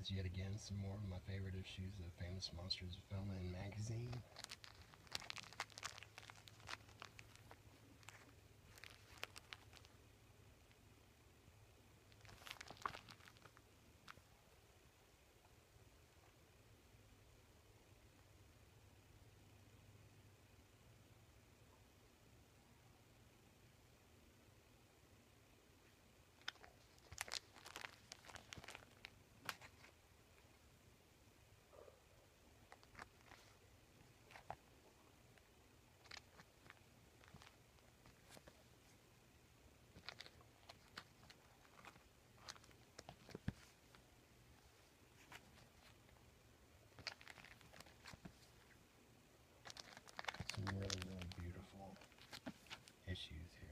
is yet again some more of my favorite issues of Famous Monsters of Filmland magazine. Issues here.